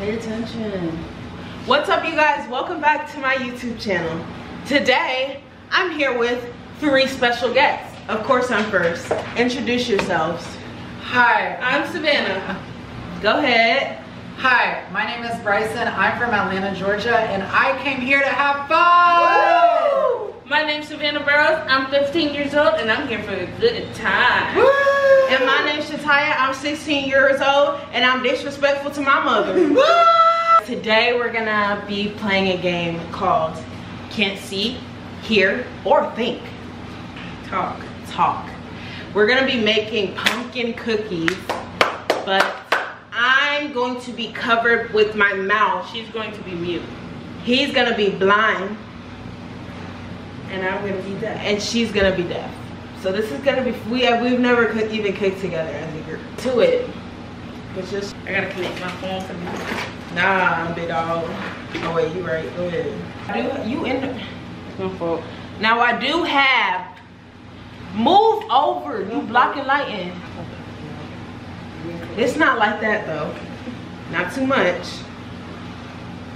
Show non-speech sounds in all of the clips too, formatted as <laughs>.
Pay attention. What's up, you guys? Welcome back to my YouTube channel. Today, I'm here with three special guests. Of course, I'm first. Introduce yourselves. Hi, I'm Savannah. Go ahead. Hi, my name is Bryson. I'm from Atlanta, Georgia, and I came here to have fun. Woo! My name's Savannah Burroughs. I'm 15 years old and I'm here for a good time. Woo! And my name's Chatyah. I'm 16 years old and I'm disrespectful to my mother. <laughs> Woo! Today we're gonna be playing a game called Can't See, Hear, or Think. Talk. Talk. We're gonna be making pumpkin cookies, but I'm going to be covered with my mouth. She's going to be mute. He's gonna be blind And I'm gonna be deaf. and she's gonna be deaf. So this is gonna be, we have, we've never cooked, even cooked together as a group. To it. It's just, I gotta connect my phone for me. nah, I'm big dog. Oh wait, you right, go ahead. I do, you in the, It's my fault. Now I do have. moved over. You blocking lighting. It's not like that though. Not too much.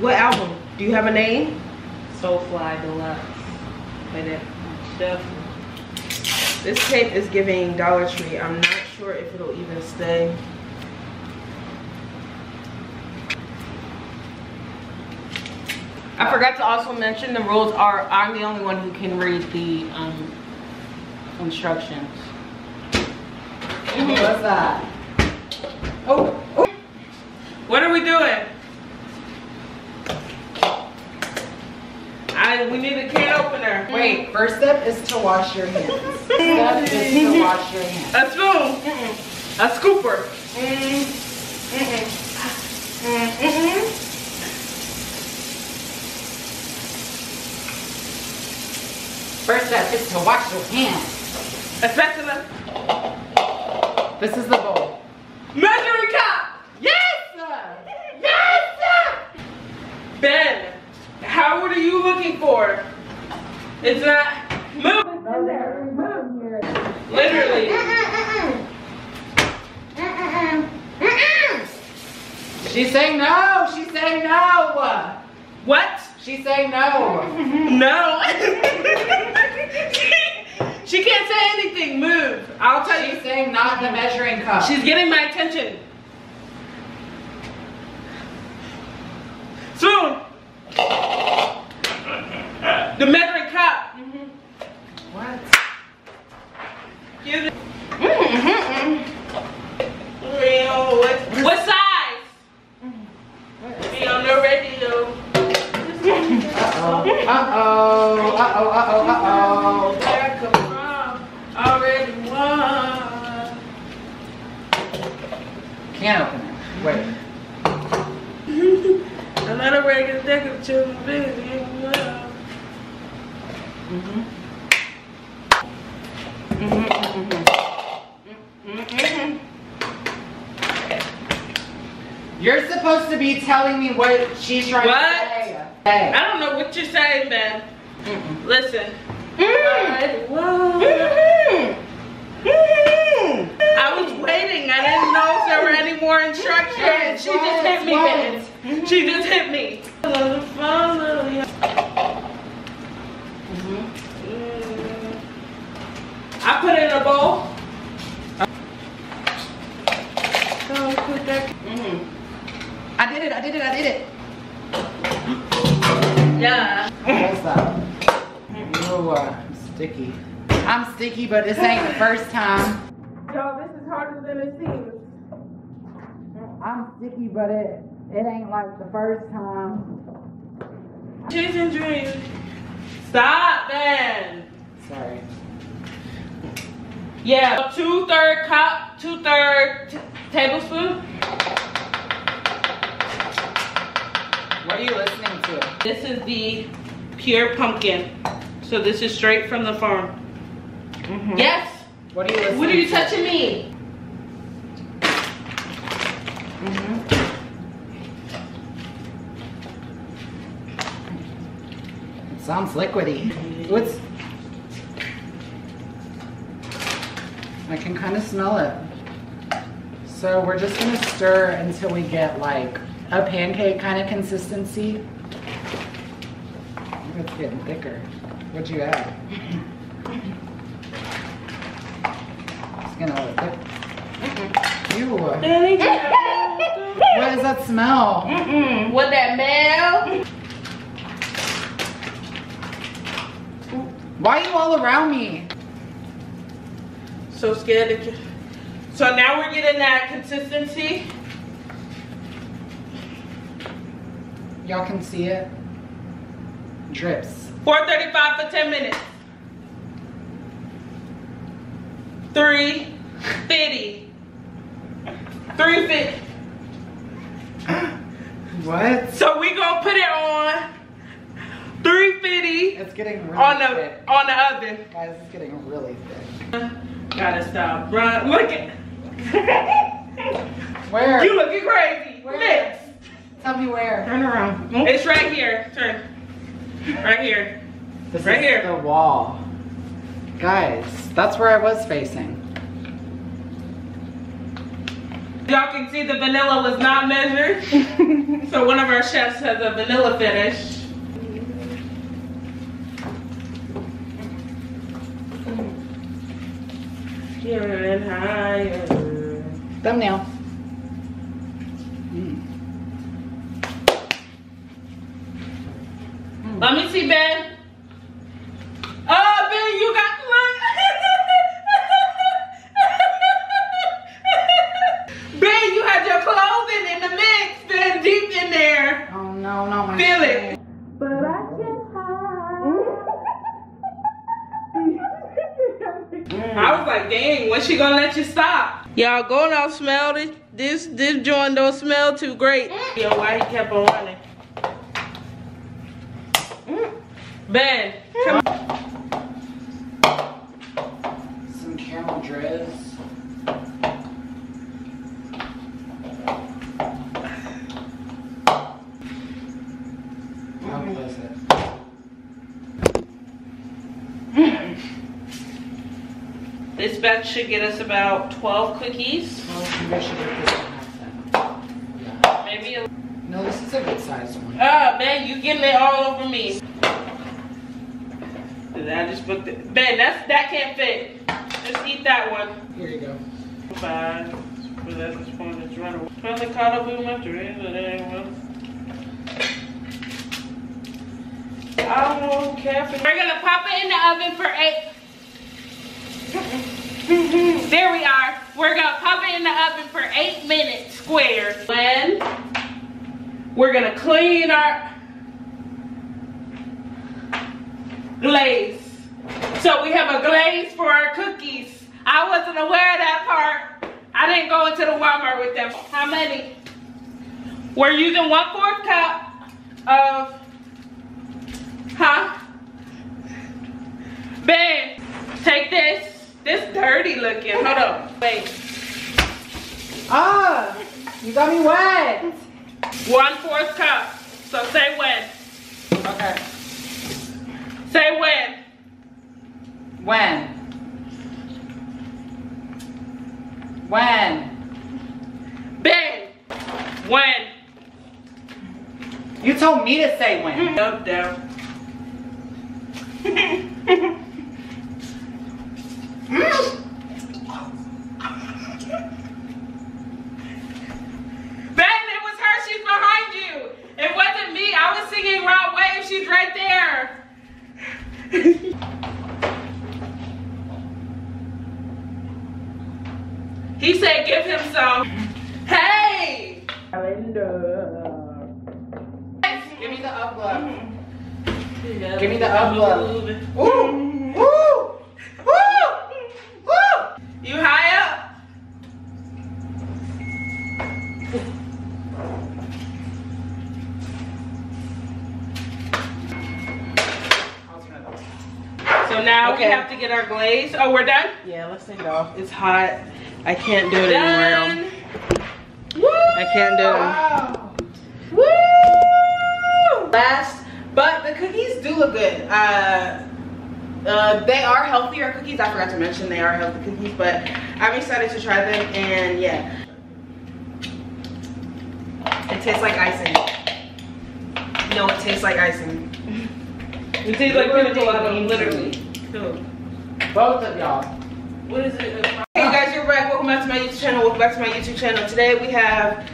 What album? Do you have a name? Soulfly Deluxe. By that stuff. This tape is giving Dollar Tree. I'm not sure if it'll even stay. I forgot to also mention the rules are I'm the only one who can read the um, instructions. What's that? Oh, oh. What are we doing? I we need a can opener. Wait, first step is to wash your hands. Step is to wash your hands. A spoon. A scooper. First step is to wash your hands. A spatula. This is the bowl. Measuring cup. Yes! Yes. Ben, how what are you looking for? It's not. Move. Literally. She's saying no. She's saying no. What? She's saying no. No. <laughs> she can't say anything. Move. I'll tell you. She's saying not the measuring cup. She's getting my attention. Spoon. The measuring Uh-oh. Uh-oh. Uh-oh. Uh-oh. I come from, already won. Can opener. Wait. Another regular deck of children busy. Mm-hmm. Mm-hmm. Mm-hmm. mm-hmm. You're supposed to be telling me what she's trying What? to say. Hey. I don't know what you're saying, man. Listen. Alright, whoa. I was waiting. I didn't know if there were any more instructions. She just hit me, What? man. She just hit me. Mm-hmm. I put it in a bowl. Don't put that. I did it. I did it. I did it. Sticky. I'm sticky, but this ain't the first time. Yo, this is harder than it seems. I'm sticky, but it it ain't like the first time. Chasing dreams. Stop, man. Sorry. Yeah, two third cup, two third t- tablespoon. What are you listening to? This is the pure pumpkin. So this is straight from the farm. Mm-hmm. Yes. What are you What are you to? touching me? Mm-hmm. It sounds liquidy. What's? I can kind of smell it. So we're just gonna stir until we get like a pancake kind of consistency. It's getting thicker. What'd you add? It's getting a little thick. Ew. What does that smell? What that mel? Why are you all around me? So scared to. So now we're getting that consistency. Y'all can see it. Drips. 435 for 10 minutes. 350. 350. <gasps> What? So we gonna put it on 350 It's getting really on thick. the on the oven. Guys, it's getting really thick. Gotta stop. Run. Look at. <laughs> Where? you looking crazy. Where? Next. Tell me where. Turn around. It's right here. Turn. <laughs> Right here. This Right is here. the wall. Guys, that's where I was facing. Y'all can see the vanilla was not measured. <laughs> so one of our chefs has a vanilla finish. Mm. Getting higher. Thumbnail. Let me see, Ben. Oh, Ben, you got look. <laughs> ben, you had your clothing in the mix, Ben, deep in there. Oh no, not my Feel it. But I can I was like, dang, when she gonna let you stop? Y'all go now smell this this this joint don't smell too great. Yo, why he kept on running? Ben, come on. Some camel dress. How close it? <laughs> This batch should get us about 12 cookies. Well, maybe I should get this half then. Yeah. Maybe a No, this is a good size one. Ah, Ben, you getting it all over me. I just booked it. Ben, that's that can't fit. Just eat that one. Here you go. Five. But that's the point that's running. Finally caught up with my dreams and everyone. I don't care for We're gonna pop it in the oven for eight. <laughs> there we are. We're gonna pop it in the oven for eight minutes square. When we're gonna clean our glaze. So we have a glaze for our cookies. I wasn't aware of that part. I didn't go into the Walmart with them. How many? We're using one fourth cup of, huh? Ben, take this. This dirty looking. Hold on. Wait. Ah! You got me wet! One fourth cup. So say when. Okay. Say when. When? When? Ben. When. You told me to say when. Up, down. Ben, it was her. She's behind you. It wasn't me. I was singing Rod Wave. She's right there. He said, give him some. Hey! Give me the up glove. Give me the up glove. Ooh! Ooh! Ooh! Ooh! You high up? So now Okay. we have to get our glaze. Oh, we're done? Yeah, let's take it off. It's hot. I can't do it Done. anymore. I can't do it. Wow! Woo! Last, but the cookies do look good. Uh, uh, they are healthier cookies. I forgot to mention they are healthy cookies, but I'm excited to try them. And yeah, It tastes like icing. No, it tastes like icing. It tastes like pina colada, literally. Both of y'all. What is it? Hey guys, you're back. Welcome back to my YouTube channel. Welcome back to my YouTube channel. Today we have,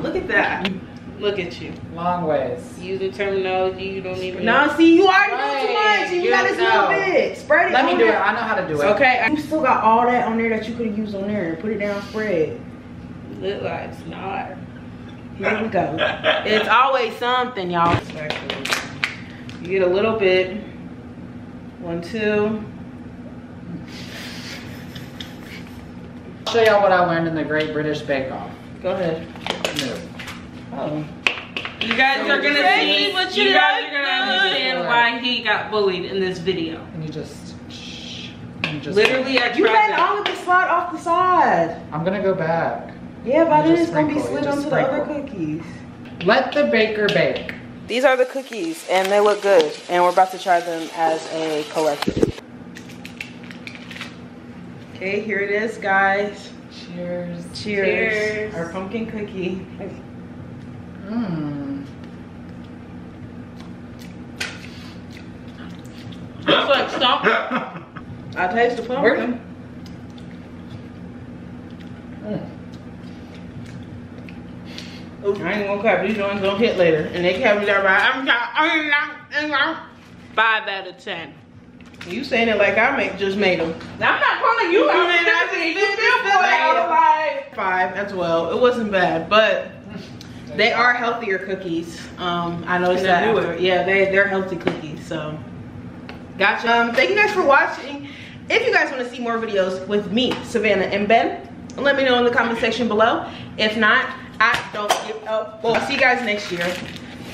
look at that. Look at you. Long ways. Using terminology you don't even know. Now see, you already know too much. You, You got this little bit. Spread it Let me do it. I know how to do it. Okay, you still got all that on there that you could have used on there. Put it down, spread. Look like it's not. Here we go. It's always something, y'all. You get a little bit. One, two. I'll show y'all what I learned in the Great British Bake Off. Go ahead. No. Oh. You guys are gonna see, what you you guys are gonna understand why he got bullied in this video. And you just, you just. Literally, I You tried let to. all of it slide off the side. I'm gonna go back. Yeah, by then just it's gonna be slid just onto the other cookies. Let the baker bake. These are the cookies, and they look good. And we're about to try them as a collective. Okay, here it is, guys. Cheers. Cheers. Cheers. Our pumpkin cookie. Mmm. It's like stomp. I taste the pumpkin. Mm. I ain't gonna cap. These ones gonna hit later, and they can't be there. I'm Five out of ten. You saying it like I make just made them. I'm not calling you You out. mean I think you feel out of life. Five as well. It wasn't bad, but they are healthier cookies. Um, I noticed that. after- Yeah, they they're healthy cookies. So, gotcha. Um, thank you guys for watching. If you guys want to see more videos with me, Savannah and Ben, let me know in the comment section below. If not, I don't give up. Well, see you guys next year.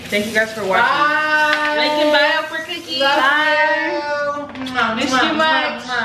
Thank you guys for watching. Bye. Like and buy out for cookies. Love Bye. Miss you much. Mwah,